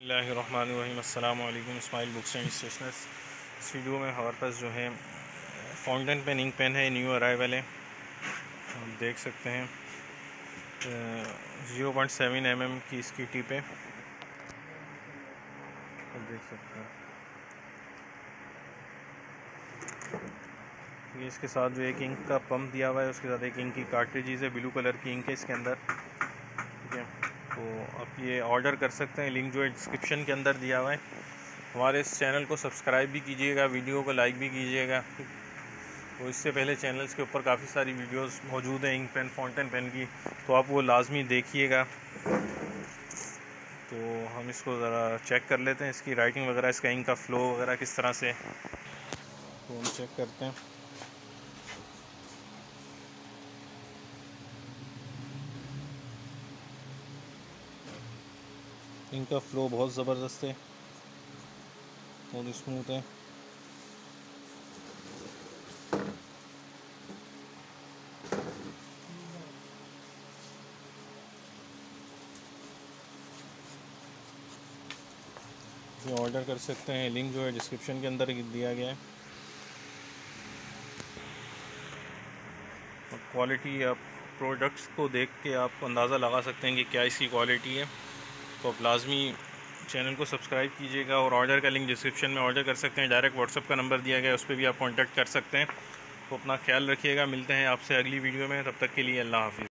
Allam Ismail books and stationers. इस video में हमारे पास जो है फाउंटेन पेन इंक पेन है, न्यू अराइवल है। आप देख सकते हैं zero point seven M M की इसकी टिप है। देख सकते हैं। ये इसके साथ जो एक इंक का पंप दिया हुआ है, उसके साथ एक इंक की कार्ट्रिजीज़ है ब्लू कलर की इंक है इसके अंदर। ठीक है। तो आप ये ऑर्डर कर सकते हैं। लिंक जो है डिस्क्रिप्शन के अंदर दिया हुआ है। हमारे इस चैनल को सब्सक्राइब भी कीजिएगा वीडियो को लाइक भी कीजिएगा। तो इससे पहले चैनल्स के ऊपर काफ़ी सारी वीडियोस मौजूद हैं इंक पेन फाउंटेन पेन की। तो आप वो लाजमी देखिएगा। तो हम इसको ज़रा चेक कर लेते हैं, इसकी राइटिंग वगैरह, इसका इंक का फ़्लो वगैरह किस तरह से। तो हम चेक करते हैं। इनका फ्लो बहुत ज़बरदस्त है। बहुत स्मूथ है। ऑर्डर कर सकते हैं लिंक जो है डिस्क्रिप्शन के अंदर दिया गया है। क्वालिटी आप प्रोडक्ट्स को देख के आप अंदाज़ा लगा सकते हैं कि क्या इसकी क्वालिटी है। तो आप लाजमी चैनल को सब्सक्राइब कीजिएगा और ऑर्डर का लिंक डिस्क्रिप्शन में ऑर्डर कर सकते हैं। डायरेक्ट व्हाट्सअप का नंबर दिया गया, उस पर भी आप कॉन्टैक्ट कर सकते हैं। तो अपना ख्याल रखिएगा, मिलते हैं आपसे अगली वीडियो में। तब तक के लिए अल्लाह हाफिज़।